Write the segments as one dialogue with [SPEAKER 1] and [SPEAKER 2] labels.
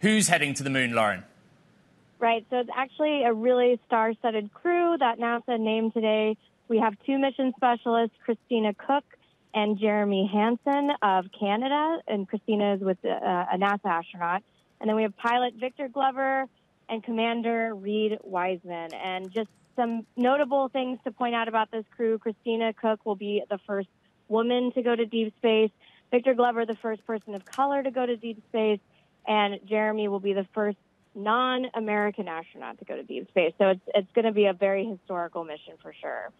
[SPEAKER 1] Who's heading to the moon, Loren?
[SPEAKER 2] Right. So it's actually a really star studded crew that NASA named today. We have two mission specialists, Christina Koch and Jeremy Hansen of Canada. And Christina is with uh, a NASA astronaut. And then we have pilot Victor Glover and Commander Reid Wiseman. And just some notable things to point out about this crew Christina Koch will be the first woman to go to deep space, Victor Glover, the first person of color to go to deep space, and Jeremy will be the first non-American astronaut to go to deep space. So it's it's going to be a very historical mission for sure.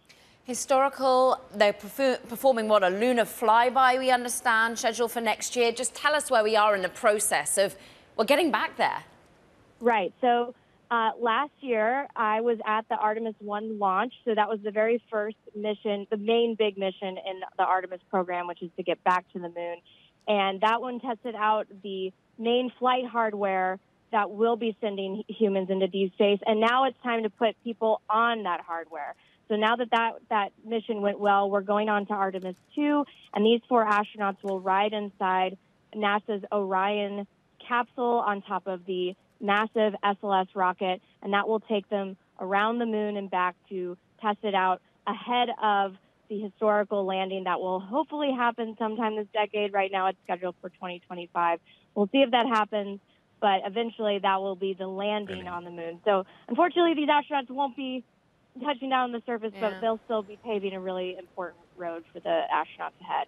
[SPEAKER 3] Historical, they're performing what a lunar flyby, we understand, scheduled for next year. Just tell us where we are in the process of, well, getting back there.
[SPEAKER 2] Right. So uh, last year, I was at the Artemis 1 launch. So that was the very first mission, the main big mission in the Artemis program, which is to get back to the moon. And that one tested out the main flight hardware that will be sending humans into deep space. And now it's time to put people on that hardware. So now that, that that mission went well, we're going on to Artemis 2, and these four astronauts will ride inside NASA's Orion capsule on top of the massive SLS rocket, and that will take them around the moon and back to test it out ahead of the historical landing that will hopefully happen sometime this decade. Right now, it's scheduled for 2025. We'll see if that happens, but eventually that will be the landing on the moon. So, unfortunately, these astronauts won't be touching down on the surface, yeah. but they'll still be paving a really important road for the astronauts ahead.